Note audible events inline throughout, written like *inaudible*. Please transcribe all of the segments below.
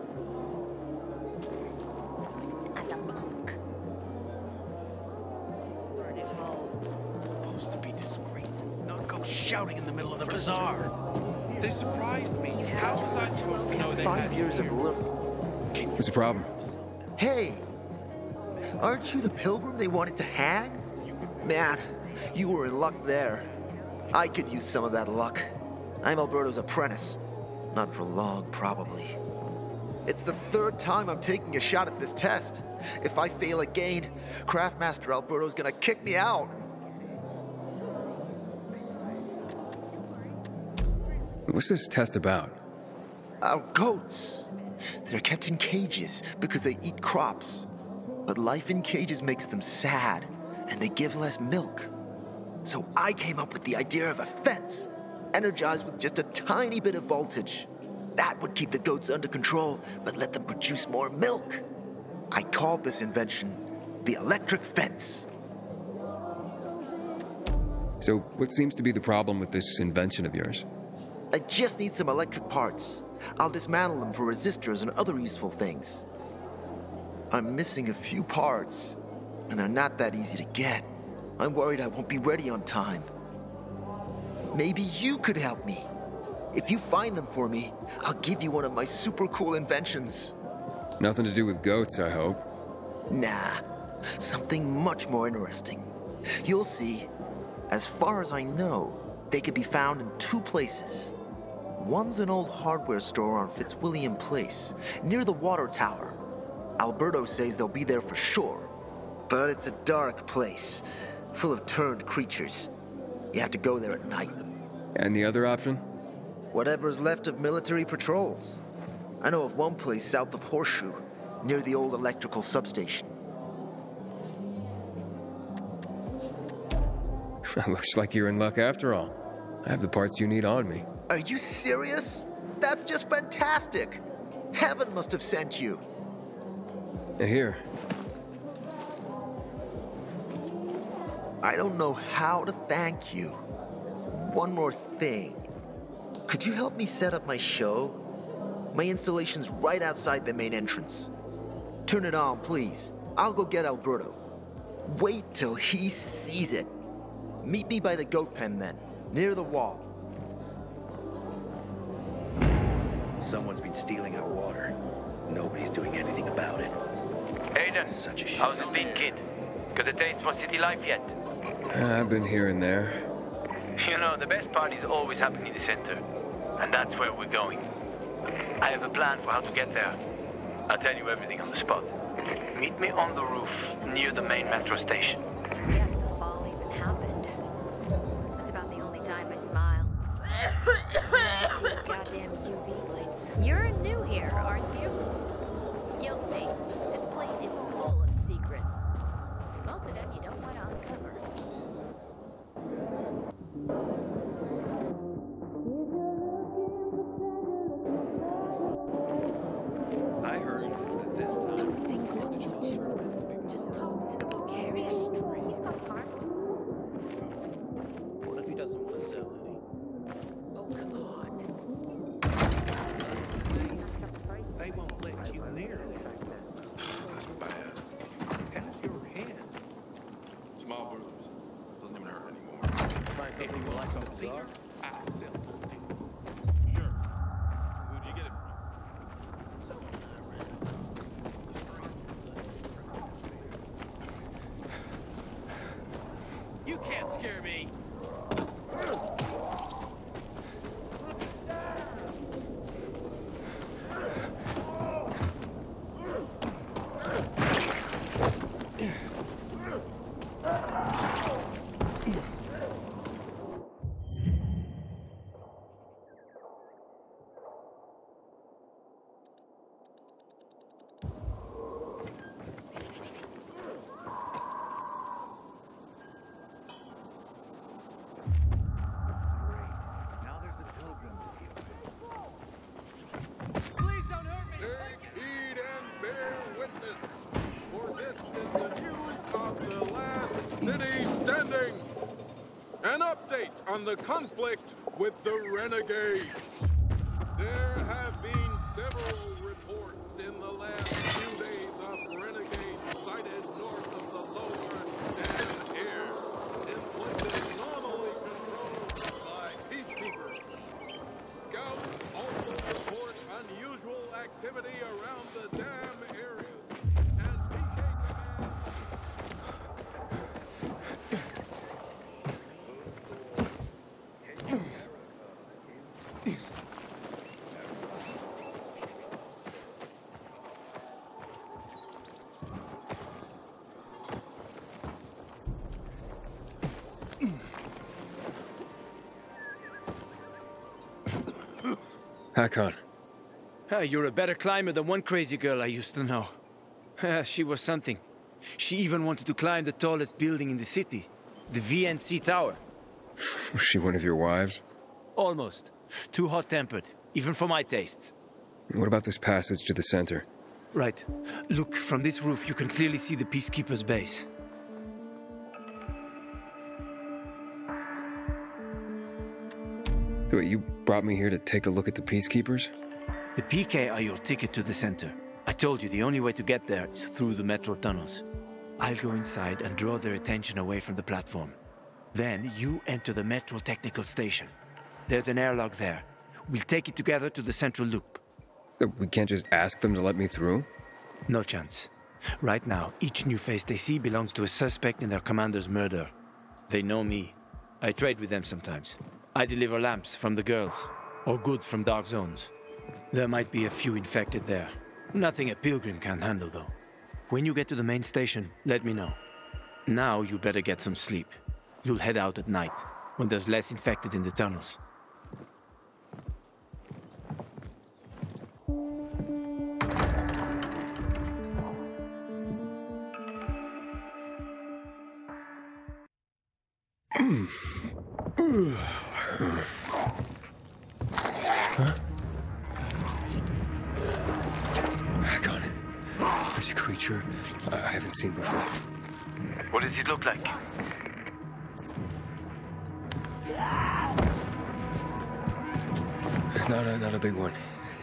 As a monk. Supposed to be discreet, not go shouting in the middle of the bazaar. They surprised me. How was I supposed to know they Five had years of living. What's the problem? Hey! Aren't you the pilgrim they wanted to hang? Man, you were in luck there. I could use some of that luck. I'm Alberto's apprentice. Not for long, probably. It's the third time I'm taking a shot at this test. If I fail again, Craftmaster Alberto's gonna kick me out. What's this test about? Our goats. They're kept in cages because they eat crops. But life in cages makes them sad, and they give less milk. So I came up with the idea of a fence, energized with just a tiny bit of voltage. That would keep the goats under control, but let them produce more milk. I called this invention the electric fence. So, what seems to be the problem with this invention of yours? I just need some electric parts. I'll dismantle them for resistors and other useful things. I'm missing a few parts, and they're not that easy to get. I'm worried I won't be ready on time. Maybe you could help me. If you find them for me, I'll give you one of my super cool inventions. Nothing to do with goats, I hope. Nah, something much more interesting. You'll see. As far as I know, they could be found in two places. One's an old hardware store on Fitzwilliam Place, near the water tower. Alberto says they'll be there for sure. But it's a dark place, full of turned creatures. You have to go there at night. And the other option? Whatever's left of military patrols. I know of one place south of Horseshoe, near the old electrical substation. *laughs* Looks like you're in luck after all. I have the parts you need on me. Are you serious? That's just fantastic! Heaven must have sent you. Uh, here, I don't know how to thank you. One more thing. Could you help me set up my show? My installation's right outside the main entrance. Turn it on, please. I'll go get Alberto. Wait till he sees it. Meet me by the goat pen then, near the wall. Someone's been stealing our water. Nobody's doing anything about it. Aiden, Such a how's shame. it been, kid? Got a taste for city life yet? Uh, I've been here and there. You know, the best parties always happen in the center. And that's where we're going. I have a plan for how to get there. I'll tell you everything on the spot. Meet me on the roof near the main metro station. On the conflict with the renegades. Hakon, Ah, you're a better climber than one crazy girl I used to know. *laughs* Ah, she was something. She even wanted to climb the tallest building in the city, the VNC Tower. was *laughs* she one of your wives? Almost. Too hot-tempered, even for my tastes. What about this passage to the center? Right. Look, from this roof you can clearly see the Peacekeeper's base. Wait, you brought me here to take a look at the Peacekeepers? The PK are your ticket to the center. I told you the only way to get there is through the metro tunnels. I'll go inside and draw their attention away from the platform. Then you enter the metro technical station. There's an airlock there. We'll take it together to the central loop. Uh, We can't just ask them to let me through? No chance. Right now, each new face they see belongs to a suspect in their commander's murder. They know me. I trade with them sometimes. I deliver lamps from the girls, or goods from dark zones. There might be a few infected there. Nothing a pilgrim can handle, though. When you get to the main station, let me know. Now you better get some sleep. You'll head out at night, when there's less infected in the tunnels. Seen before. What does it look like? Not a, not a big one.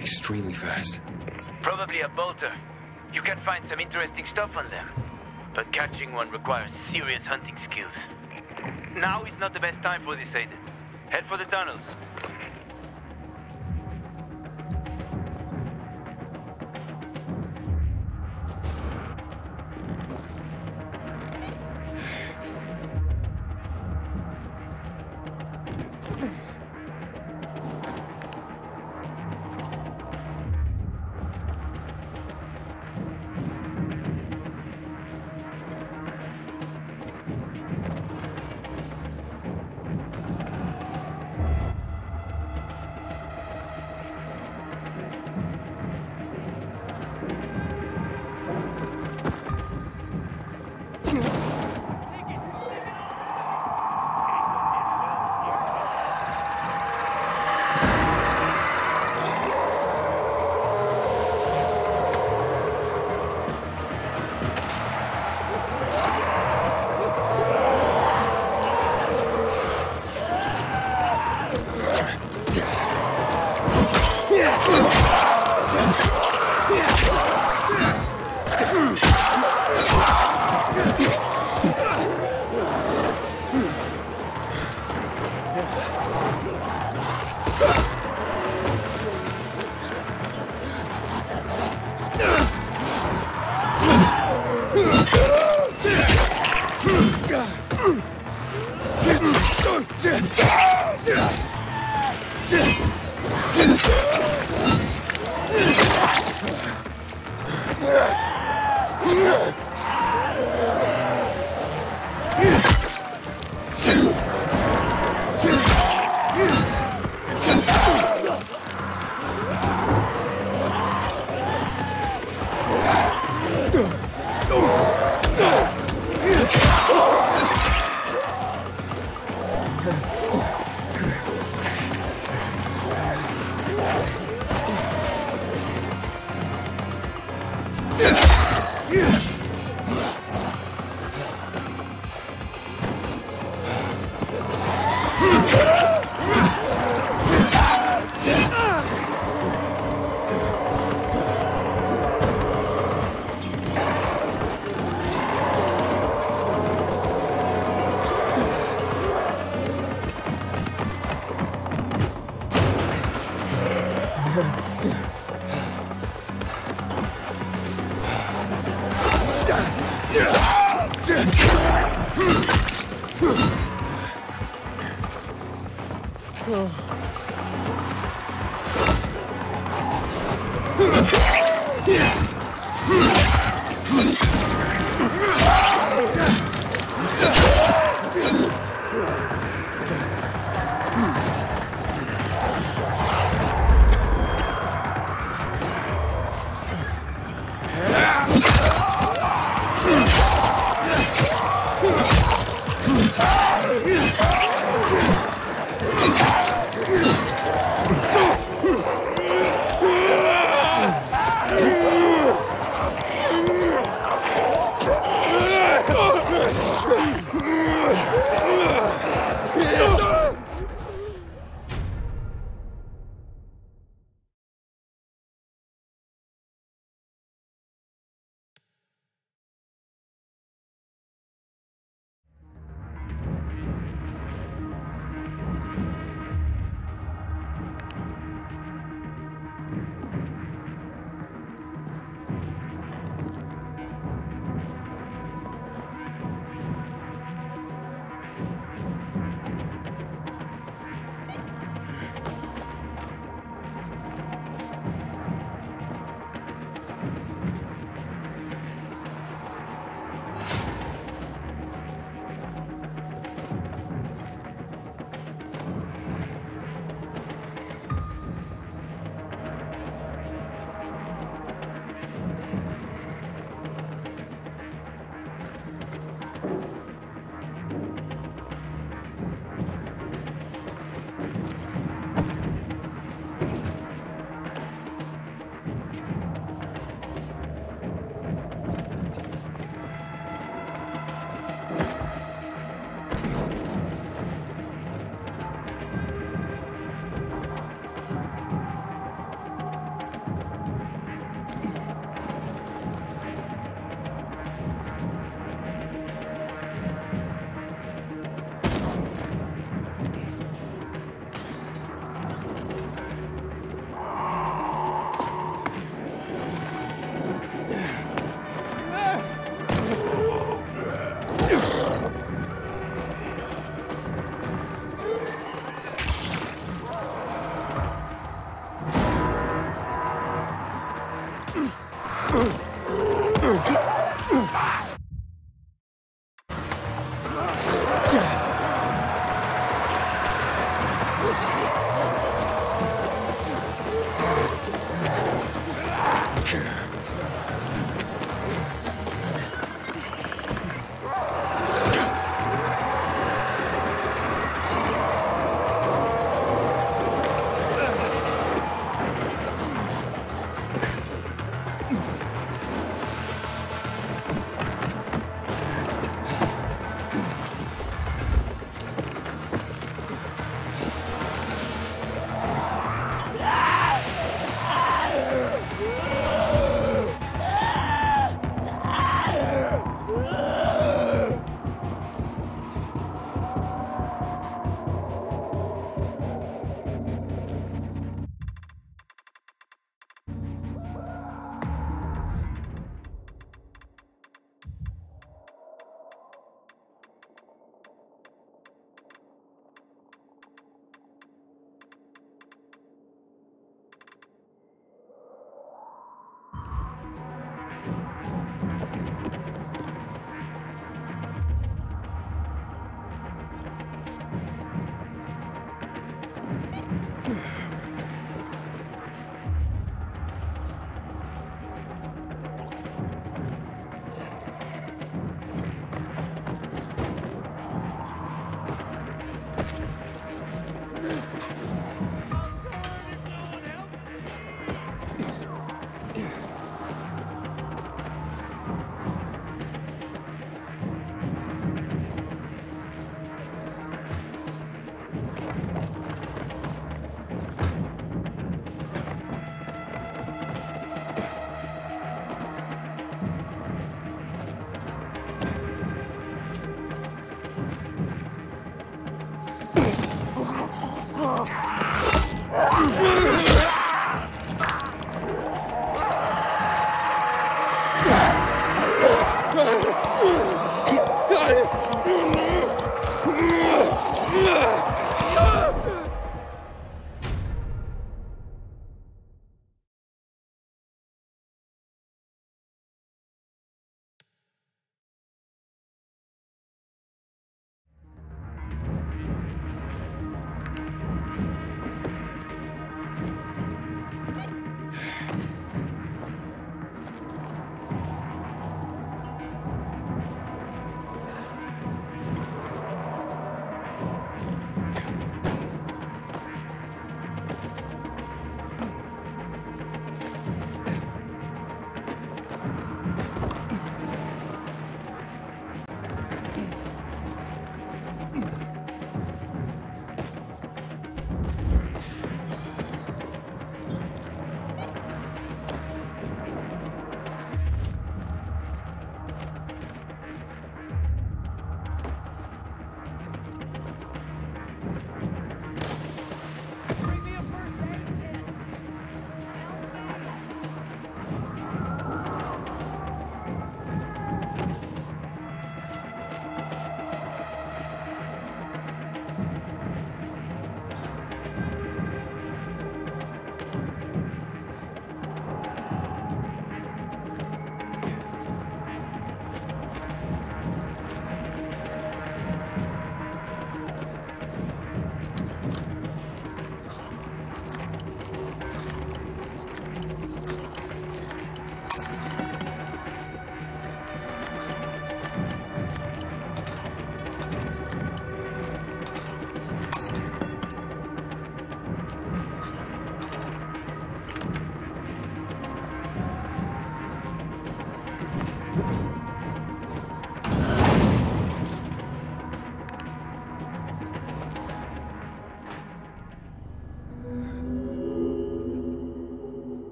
Extremely fast. Probably a bolter. You can find some interesting stuff on them. But catching one requires serious hunting skills. Now is not the best time for this, Aiden. Head for the tunnels.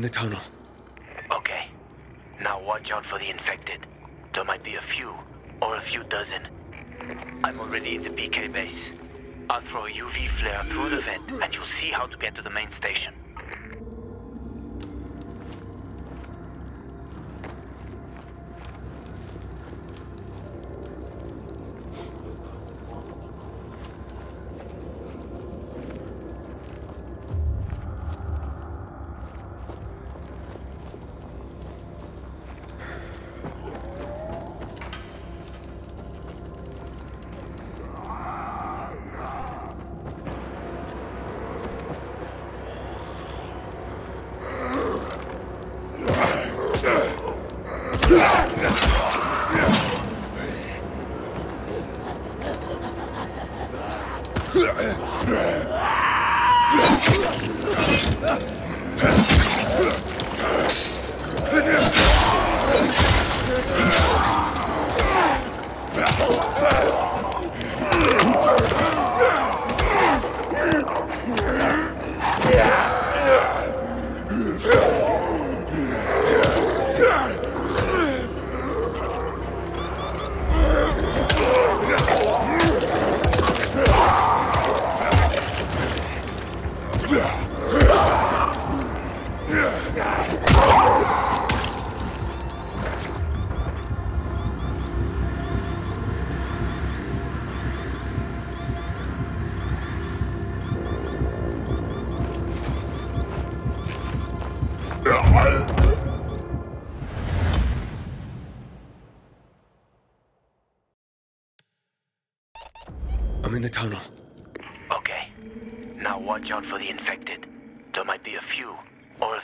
In the tunnel. Okay. Now watch out for the infected. There might be a few, or a few dozen. I'm already in the PK base. I'll throw a UV flare through the vent, and you'll see how to get to the main station.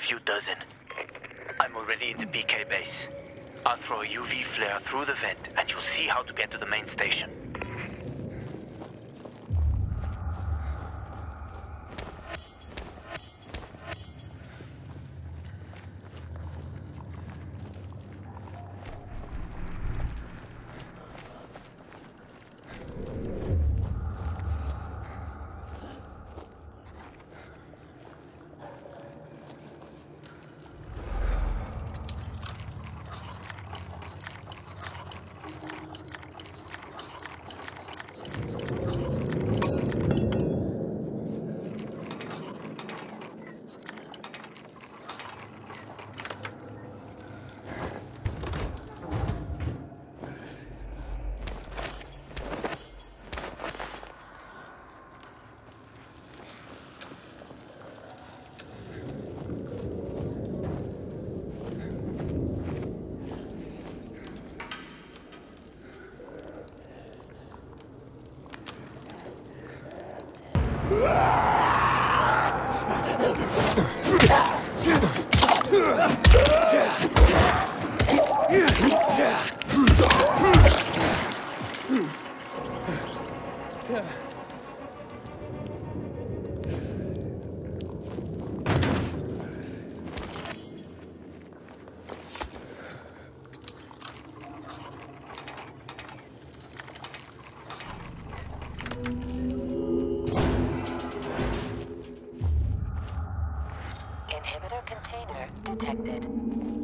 Few dozen. I'm already in the PK base. I'll throw a UV flare through the vent, and you'll see how to get to the main station. container detected.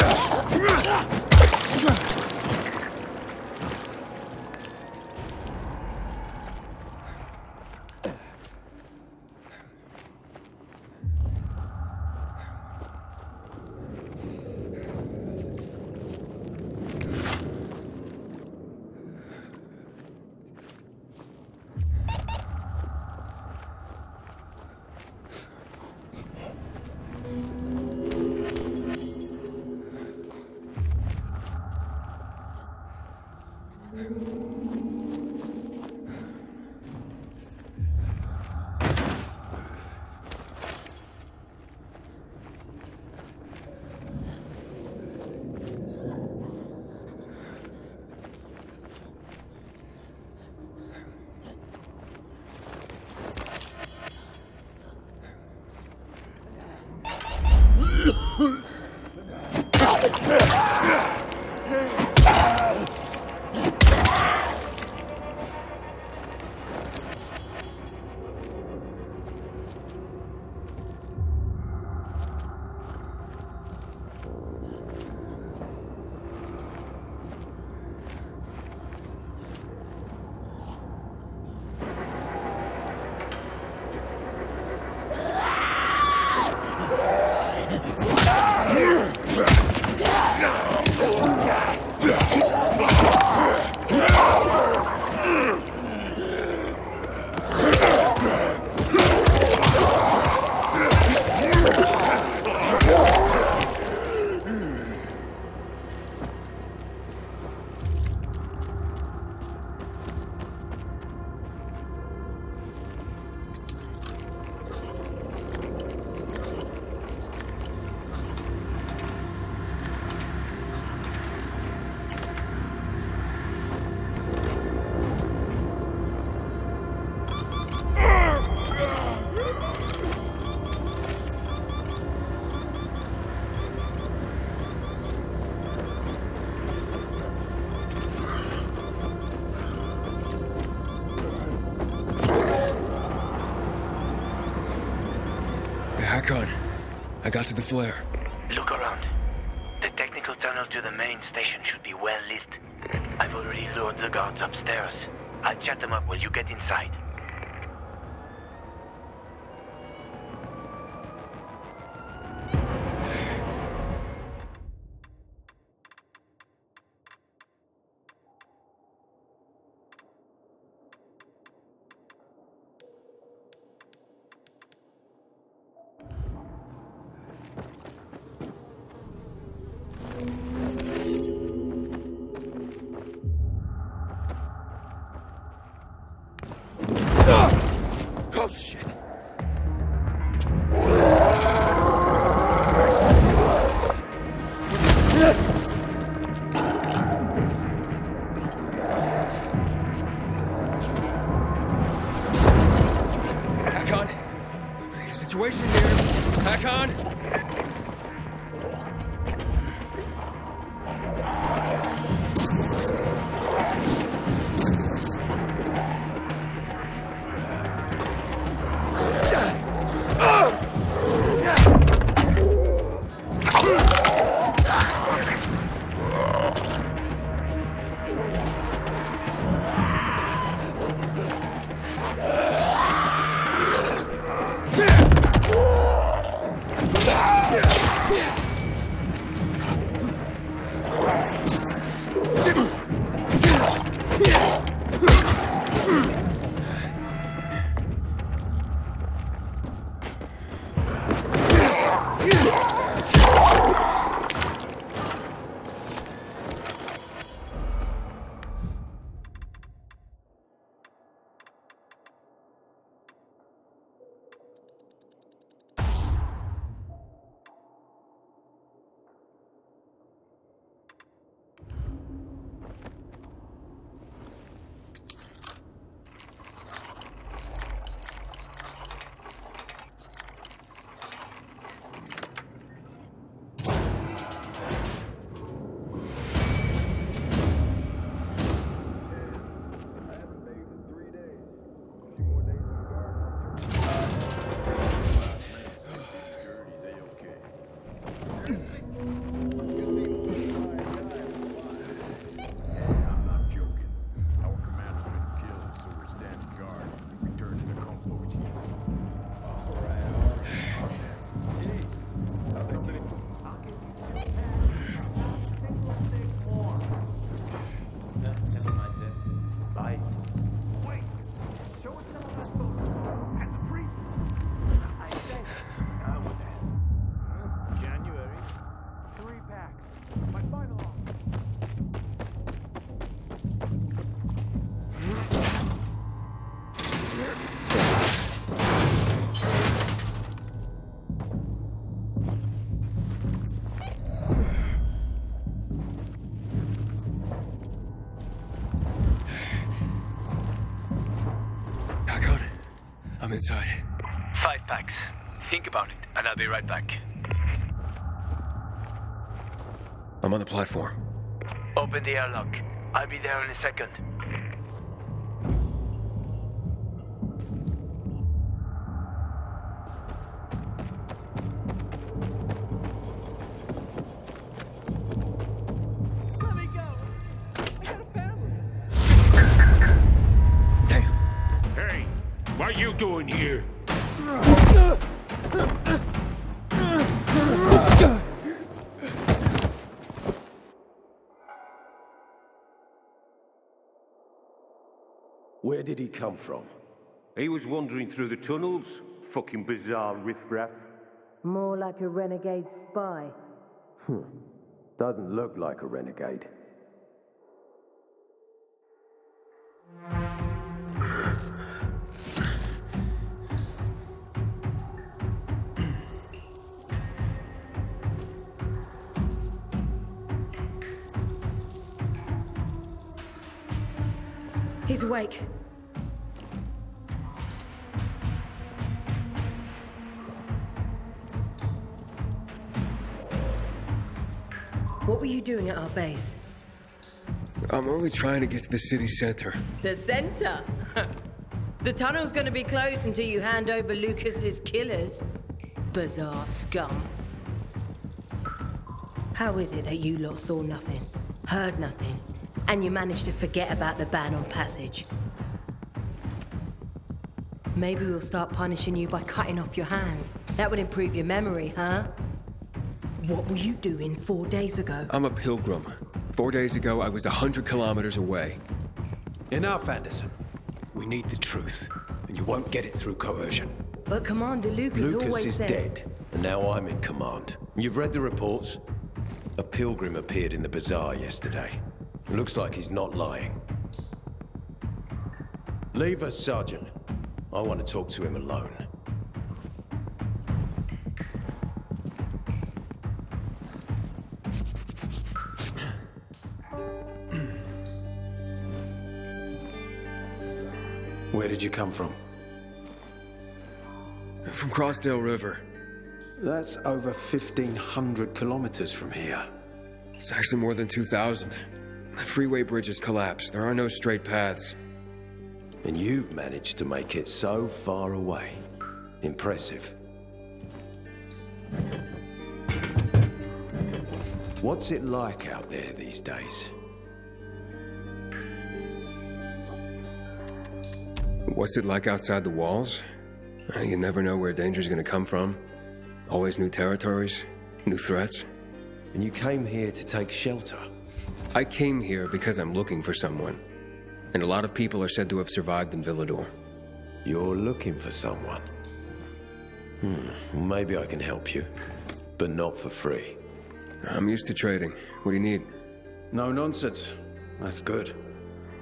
Hakon, got to the flare. Look around. The technical tunnel to the main station should be well lit. I've already lured the guards upstairs. I'll chat them up while you get inside. Inside. Five packs. Think about it, and I'll be right back. I'm on the platform. Open the airlock. I'll be there in a second. Did he come from? He was wandering through the tunnels. Fucking bizarre riffraff. More like a renegade spy. Hmm. Doesn't look like a renegade. He's awake. What were you doing at our base? I'm only trying to get to the city center. The center? *laughs* the tunnel's gonna be closed until you hand over Lucas's killers. Bizarre scum. How is it that you lot saw nothing, heard nothing, and you managed to forget about the ban on passage? Maybe we'll start punishing you by cutting off your hands. That would improve your memory, huh? What were you doing four days ago? I'm a pilgrim. Four days ago, I was a hundred kilometers away. Enough, Anderson. We need the truth, and you won't get it through coercion. But Commander Lucas, Lucas always is said... dead, and now I'm in command. You've read the reports? A pilgrim appeared in the bazaar yesterday. Looks like he's not lying. Leave us, Sergeant. I want to talk to him alone. Where did you come from? From Crossdale River. That's over 1,500 kilometers from here. It's actually more than 2,000. The freeway bridges collapsed. There are no straight paths. And you've managed to make it so far away. Impressive. What's it like out there these days? What's it like outside the walls? Uh, You never know where danger's gonna come from. Always new territories, new threats. And you came here to take shelter? I came here because I'm looking for someone. And a lot of people are said to have survived in Villedor. You're looking for someone? Hmm, maybe I can help you. But not for free. I'm used to trading. What do you need? No nonsense. That's good.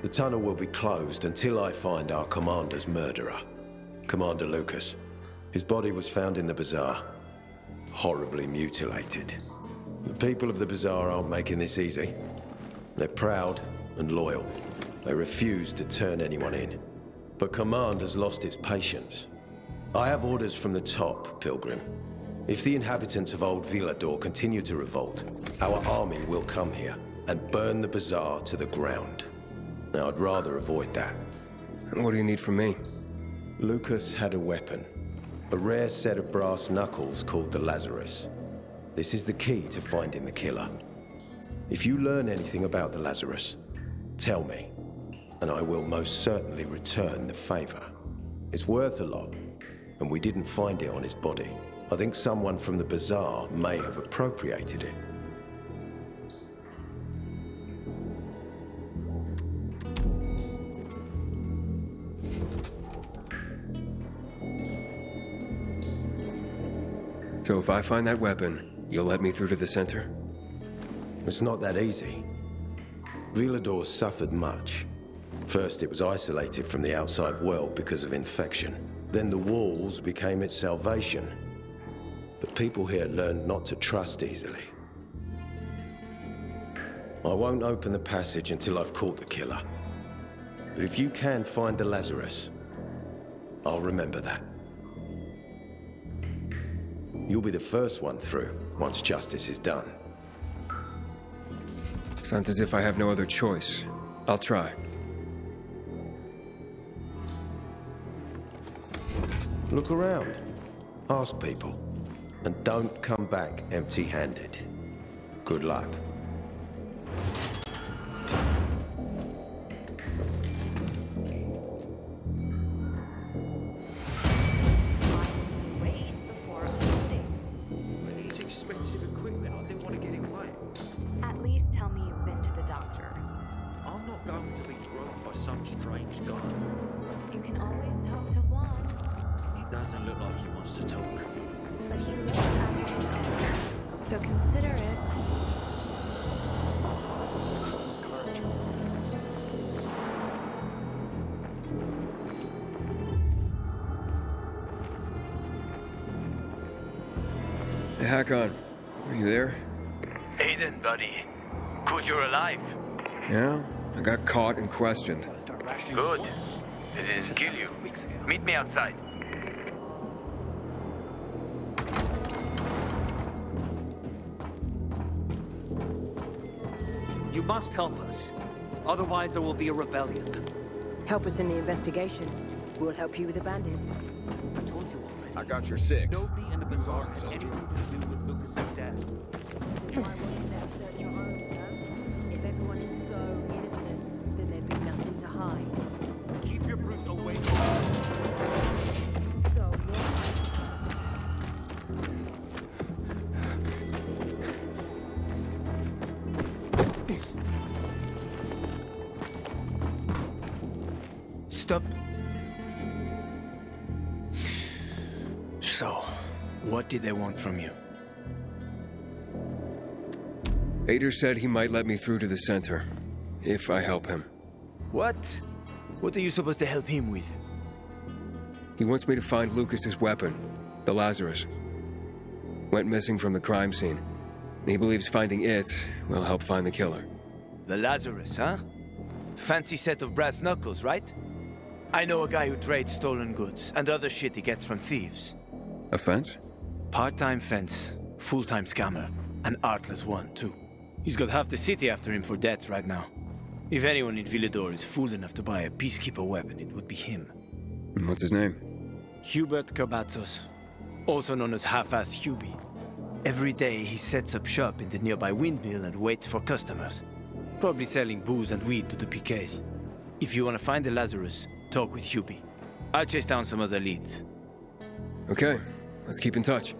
The tunnel will be closed until I find our commander's murderer. Commander Lucas. His body was found in the bazaar. Horribly mutilated. The people of the bazaar aren't making this easy. They're proud and loyal. They refuse to turn anyone in. But command has lost its patience. I have orders from the top, Pilgrim. If the inhabitants of Old Villedor continue to revolt, our army will come here and burn the bazaar to the ground. Now, I'd rather avoid that. And what do you need from me? Lucas had a weapon. A rare set of brass knuckles called the Lazarus. This is the key to finding the killer. If you learn anything about the Lazarus, tell me, and I will most certainly return the favor. It's worth a lot, and we didn't find it on his body. I think someone from the bazaar may have appropriated it. So if I find that weapon, you'll let me through to the center? It's not that easy. Villedor suffered much. First, it was isolated from the outside world because of infection. Then the walls became its salvation. But people here learned not to trust easily. I won't open the passage until I've caught the killer. But if you can find the Lazarus, I'll remember that. You'll be the first one through once justice is done. Sounds as if I have no other choice. I'll try. Look around. Ask people. And don't come back empty-handed. Good luck. You must help us. Otherwise, there will be a rebellion. Help us in the investigation. We'll help you with the bandits. I told you already. I got your six. Nobody in the bazaar had anything to do with Lucas's death. Why won't you let search your homes, huh? If everyone is so innocent, then there'd be nothing to hide. Keep your brutes away from did they want from you? Ader said he might let me through to the center, if I help him. What? What are you supposed to help him with? He wants me to find Lucas's weapon, the Lazarus. Went missing from the crime scene. He believes finding it will help find the killer. The Lazarus, huh? Fancy set of brass knuckles, right? I know a guy who trades stolen goods and other shit he gets from thieves. A fence? Part-time fence, full-time scammer, an artless one, too. He's got half the city after him for debt right now. If anyone in Villedor is fool enough to buy a peacekeeper weapon, it would be him. And What's his name? Hubert Kerbatzos, also known as Half-Ass Hubie. Every day he sets up shop in the nearby windmill and waits for customers. Probably selling booze and weed to the PKs. If you want to find the Lazarus, talk with Hubie. I'll chase down some other leads. Okay, let's keep in touch.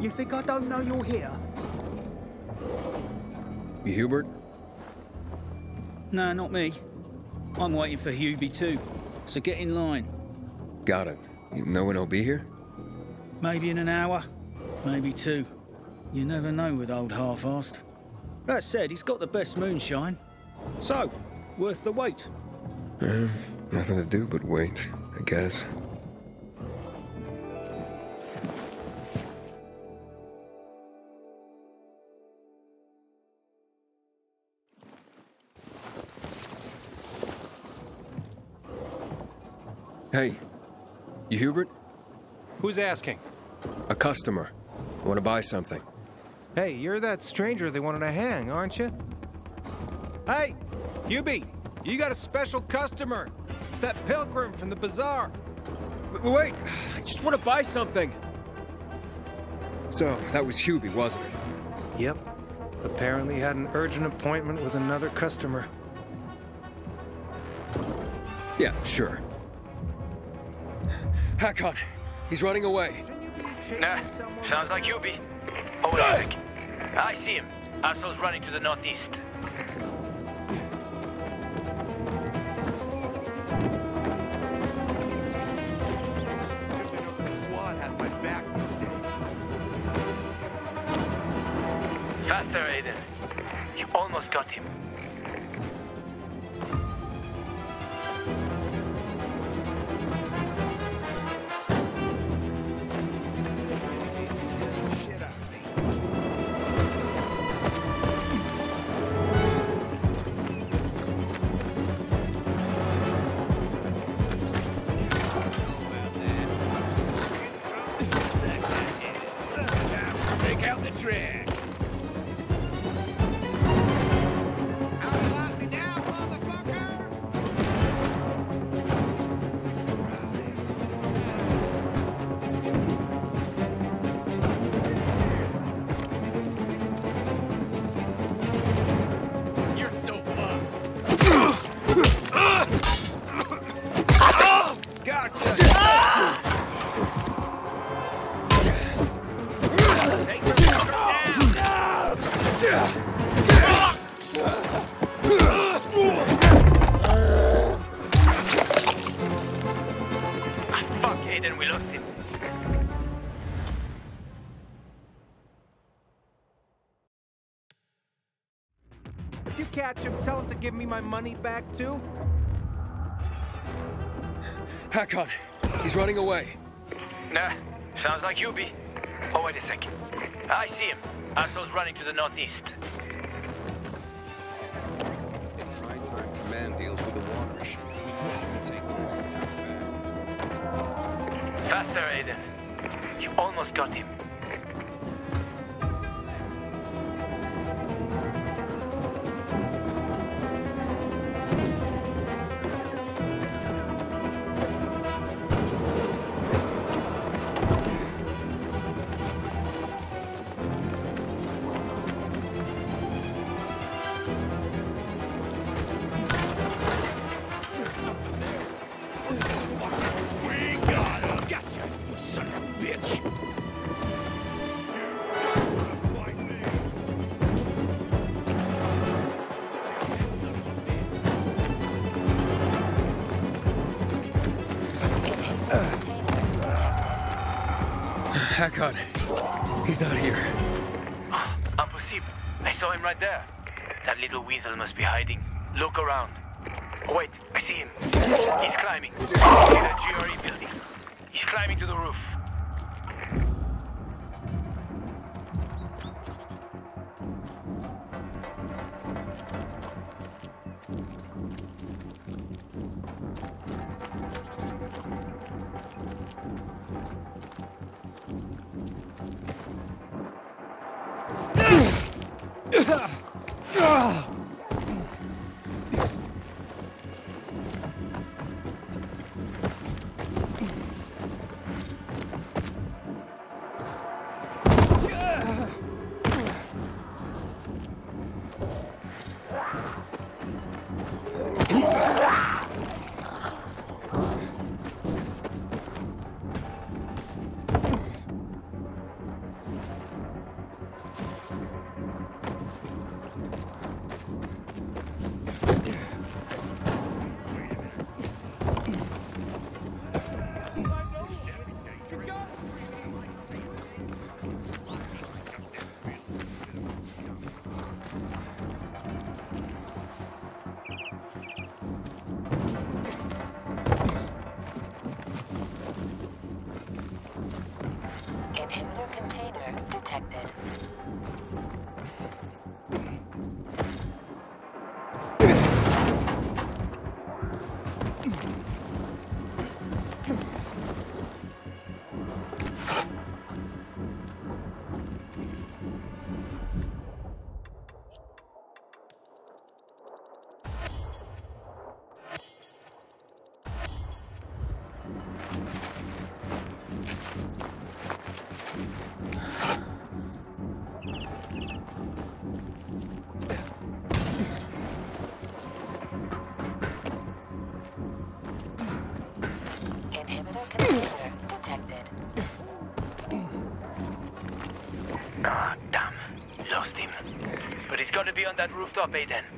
You think I don't know you're here? You Hubert? No, not me. I'm waiting for Hubie too. So get in line. Got it. You know when he'll be here? Maybe in an hour, maybe two. You never know with old half-assed. That said, he's got the best moonshine. So, worth the wait. Eh, nothing to do but wait, I guess. Hey, you Hubert? Who's asking? A customer. Want to buy something? Hey, you're that stranger they wanted to hang, aren't you? Hey, Hubie, you got a special customer. It's that pilgrim from the bazaar. W- Wait, *sighs* I just want to buy something. So, that was Hubie, wasn't it? Yep. Apparently had an urgent appointment with another customer. Yeah, sure. Hakon, he's running away. Nah, sounds like. Oh, wait a sec. I see him. Arso's running to the northeast. Squad has my back. Faster, Aiden. You almost got him. My money back too. Hakon, he's running away. Nah, sounds like you be. Oh, wait a second. I see him. Arso's running to the northeast. Command deals with the water issue. Take the water Faster, Aiden. You almost got him. He's not here. Ah, impossible. I saw him right there. That little weasel must be hiding. Look around. On Aiden.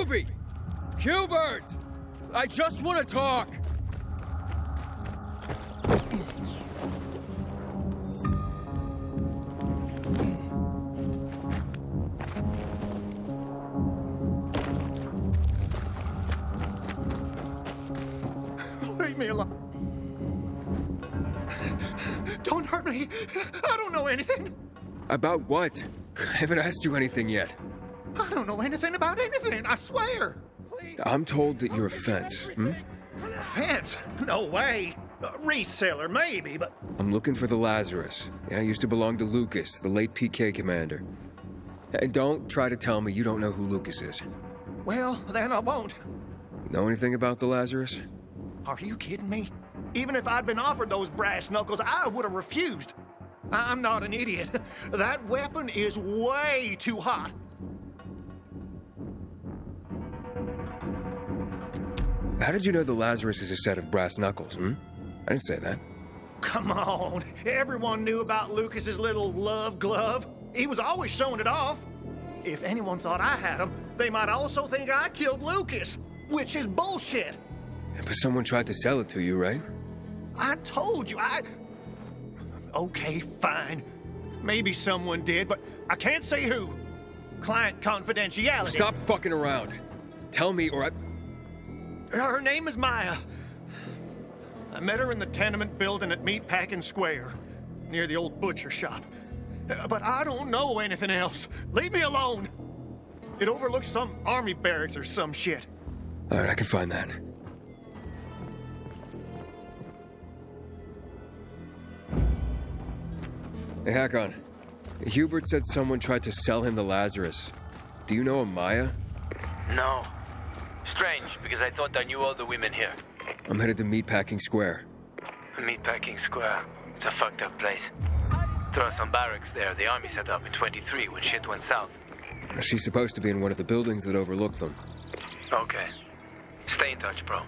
Hubie! Hubert! I just want to talk! Leave me alone. Don't hurt me. I don't know anything. About what? I haven't asked you anything yet. I don't know anything about anything, I swear. I'm told that you're a fence. Hmm? A fence? No way. A reseller, maybe, but I'm looking for the Lazarus. Yeah, I used to belong to Lucas, the late PK commander. And don't try to tell me you don't know who Lucas is. well, then I won't. Know anything about the Lazarus? Are you kidding me? Even if I'd been offered those brass knuckles, I would have refused. I'm not an idiot. *laughs* That weapon is way too hot. How did you know the Lazarus is a set of brass knuckles, hmm? I didn't say that. Come on. Everyone knew about Lucas's little love glove. He was always showing it off. If anyone thought I had him, they might also think I killed Lucas, which is bullshit. But someone tried to sell it to you, right? I told you, I. Okay, fine. Maybe someone did, but I can't say who. Client confidentiality. Stop fucking around. Tell me or I... Her name is Maya. I met her in the tenement building at Meatpacking Square, near the old butcher shop. But I don't know anything else. Leave me alone. It overlooks some army barracks or some shit. All right, I can find that. Hey, Hakon. Hubert said someone tried to sell him the Lazarus. Do you know a Maya? No. Strange, because I thought I knew all the women here. I'm headed to Meatpacking Square. Meatpacking Square. It's a fucked up place. There are some barracks there the army set up in 23 when shit went south. She's supposed to be in one of the buildings that overlook them. Okay. Stay in touch, bro.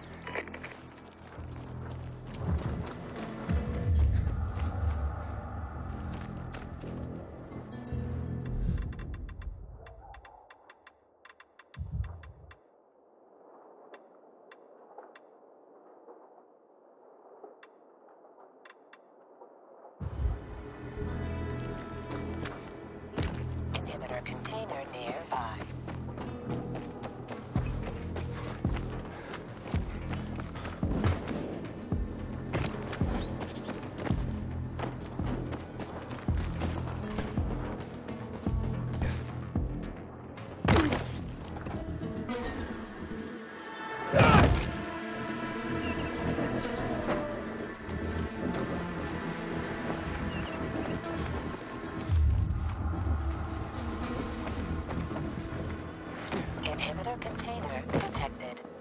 container detected.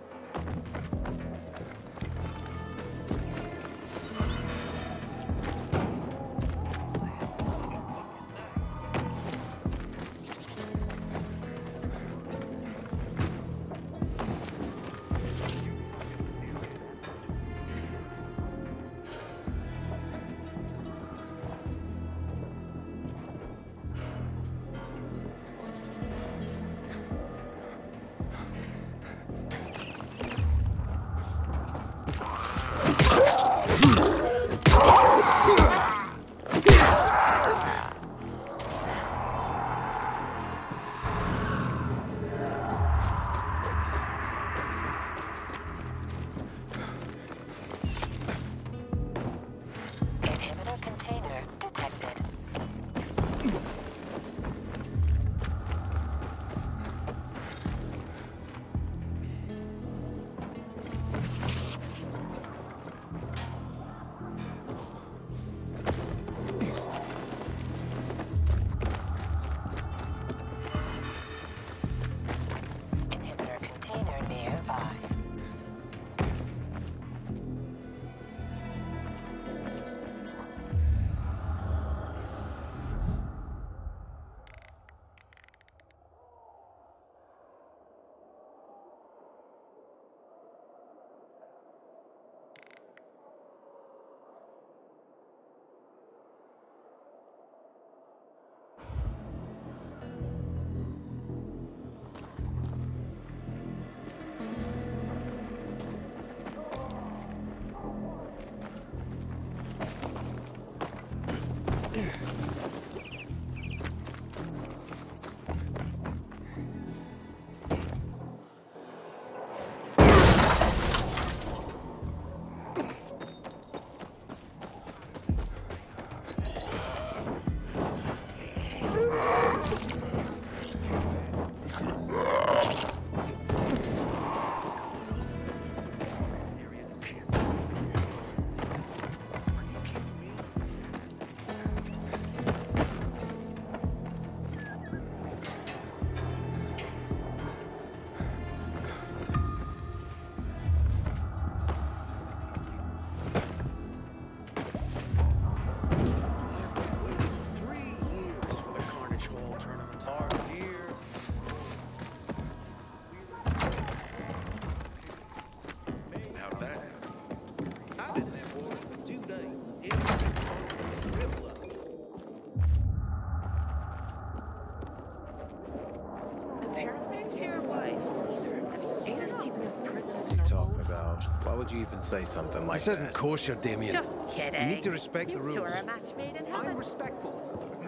Say something like This that? isn't kosher, Damien. Just kidding. You need to respect you the two rules. are a match made in I'm respectful.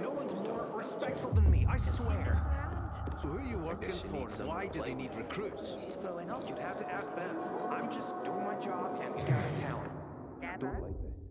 No one's more respectful than me, I swear. So who are you working for? and Why do they need recruits? She's growing up. You'd have to ask them. I'm just doing my job and scouting talent. Dad, Don't like this.